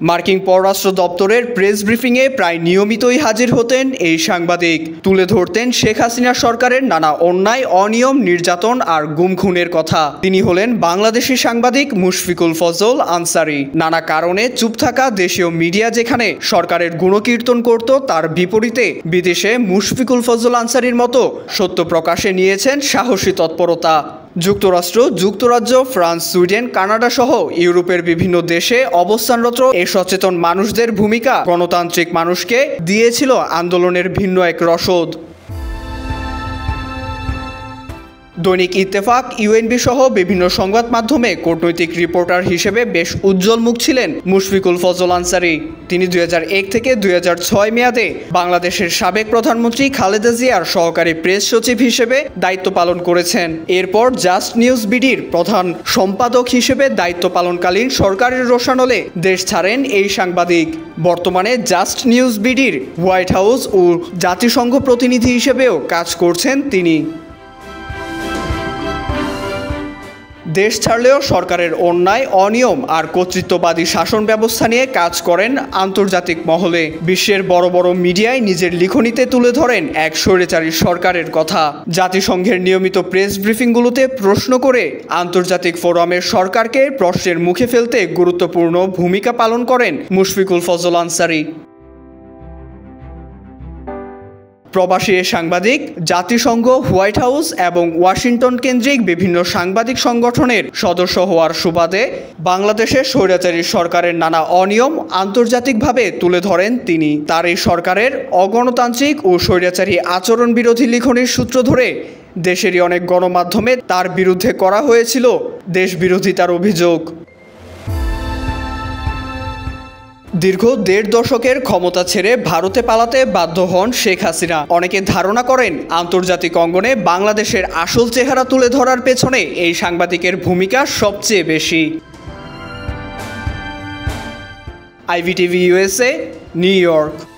মার্কিন পররাষ্ট্র দপ্তরের প্রেস ব্রিফিংয়ে প্রায় নিয়মিতই হাজির হতেন এই সাংবাদিক। তুলে ধরতেন শেখ হাসিনা সরকারের নানা অন্যায়, অনিয়ম, নির্যাতন আর গুম খুনের কথা। তিনি হলেন বাংলাদেশি সাংবাদিক মুশফিকুল ফজল আনসারি। নানা কারণে চুপ থাকা দেশীয় মিডিয়া যেখানে সরকারের গুণকীর্তন করত, তার বিপরীতে বিদেশে মুশফিকুল ফজল আনসারির মতো সত্য প্রকাশে নিয়েছেন সাহসী তৎপরতা। যুক্তরাষ্ট্র, যুক্তরাজ্য, ফ্রান্স, সুইডেন, কানাডা সহ ইউরোপের বিভিন্ন দেশে অবস্থানরত এ সচেতন মানুষদের ভূমিকা গণতান্ত্রিক মানুষকে দিয়েছিল আন্দোলনের ভিন্ন এক রসদ। দৈনিক ইত্তেফাক ইউএনবি সহ বিভিন্ন সংবাদ মাধ্যমে কূটনৈতিক রিপোর্টার হিসেবে বেশ উজ্জ্বল মুখ ছিলেন মুশফিকুল ফজল আনসারি। তিনি দুই হাজার এক থেকে দুই হাজার ছয় মেয়াদে বাংলাদেশের সাবেক প্রধানমন্ত্রী খালেদা জিয়ার সহকারী প্রেস সচিব হিসেবে দায়িত্ব পালন করেছেন। এরপর জাস্ট নিউজ বিডির প্রধান সম্পাদক হিসেবে দায়িত্ব পালনকালীন সরকারের রোশানলে দেশ ছাড়েন এই সাংবাদিক। বর্তমানে জাস্ট নিউজ বিডির হোয়াইট হাউস ও জাতিসংঘ প্রতিনিধি হিসেবেও কাজ করছেন তিনি। দেশ ছাড়লেও সরকারের অন্যায়, অনিয়ম আর কর্তৃত্ববাদী শাসন ব্যবস্থা নিয়ে কাজ করেন আন্তর্জাতিক মহলে। বিশ্বের বড় বড় মিডিয়ায় নিজের লিখনিতে তুলে ধরেন এক স্বৈরাচারী সরকারের কথা। জাতিসংঘের নিয়মিত প্রেস ব্রিফিংগুলোতে প্রশ্ন করে আন্তর্জাতিক ফোরামের সরকারকে প্রশ্নের মুখে ফেলতে গুরুত্বপূর্ণ ভূমিকা পালন করেন মুশফিকুল ফজল আনসারি। প্রবাসী সাংবাদিক, জাতিসংঘ, হোয়াইট হাউস এবং ওয়াশিংটন কেন্দ্রিক বিভিন্ন সাংবাদিক সংগঠনের সদস্য হওয়ার সুবাদে বাংলাদেশে স্বৈরাচারী সরকারের নানা অনিয়ম আন্তর্জাতিকভাবে তুলে ধরেন তিনি। তার এই সরকারের অগণতান্ত্রিক ও স্বৈরাচারী আচরণ বিরোধী লিখনের সূত্র ধরে দেশেরই অনেক গণমাধ্যমে তার বিরুদ্ধে করা হয়েছিল দেশ বিরোধিতার অভিযোগ। দীর্ঘ দেড় দশকের ক্ষমতা ছেড়ে ভারতে পালাতে বাধ্য হন শেখ হাসিনা। অনেকে ধারণা করেন, আন্তর্জাতিক অঙ্গনে বাংলাদেশের আসল চেহারা তুলে ধরার পেছনে এই সাংবাদিকের ভূমিকা সবচেয়ে বেশি। IVTV USA New York.